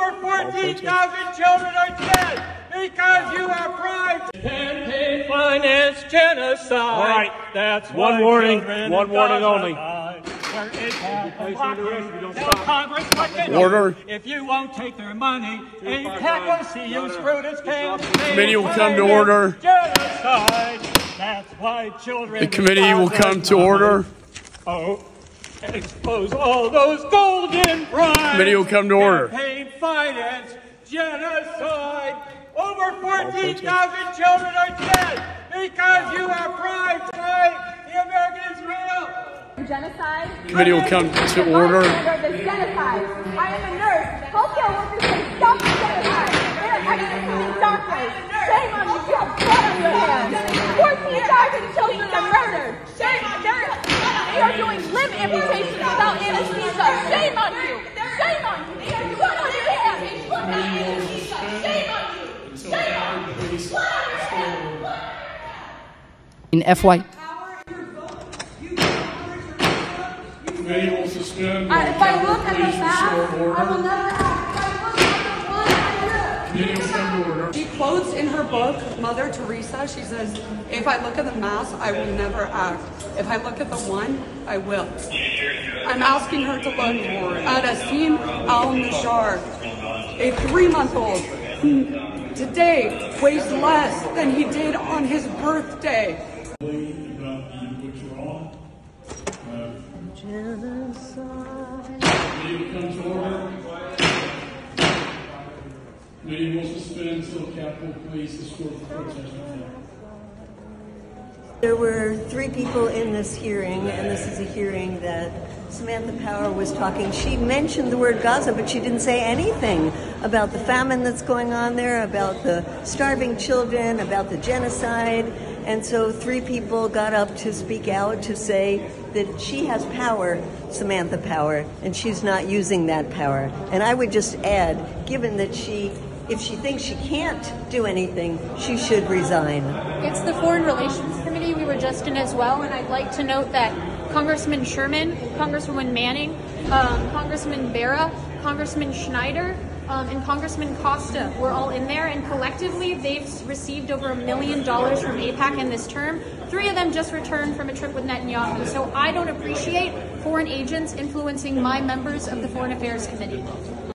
Over 14,000 children are dead because you have bribed campaign finance genocide. All right. That's One warning. One warning only. die. Where it has Place been under arrest if you don't Tell stop. Congress what to do. Order. If you won't take their money, ain't five, that will see you screw this campaign. Committee will come to finance order. Genocide. That's why children. The committee will come to order. Oh, expose all those golden bribes. Committee will come to order. Campaign finance, genocide. Over 14,000 children are dead because you have bribed by the American Israel. genocide. Committee will come to order. The genocide. I am a nurse. Healthcare workers on you. Blood on your. In FY Committee will suspend. I- If I look at the map, I will never act. She quotes in her book, Mother Teresa, she says, if I look at the mass, I will never act. If I look at the one, I will. I'm asking her to look at Asim Al Nashar, a three month old who today weighs less than he did on his birthday. Capitol the. There were three people in this hearing, and this is a hearing that Samantha Power was talking. She mentioned the word Gaza, but she didn't say anything about the famine that's going on there, about the starving children, about the genocide. And so three people got up to speak out to say that she has power, Samantha Power, and she's not using that power. And I would just add, given that she if she thinks she can't do anything, she should resign. It's the Foreign Relations Committee we were just in as well, and I'd like to note that Congressman Sherman, Congresswoman Manning, um, Congressman Bera, Congressman Schneider, um, and Congressman Costa were all in there, and collectively they've received over a million dollars from AIPAC in this term. Three of them just returned from a trip with Netanyahu. So I don't appreciate foreign agents influencing my members of the Foreign Affairs Committee.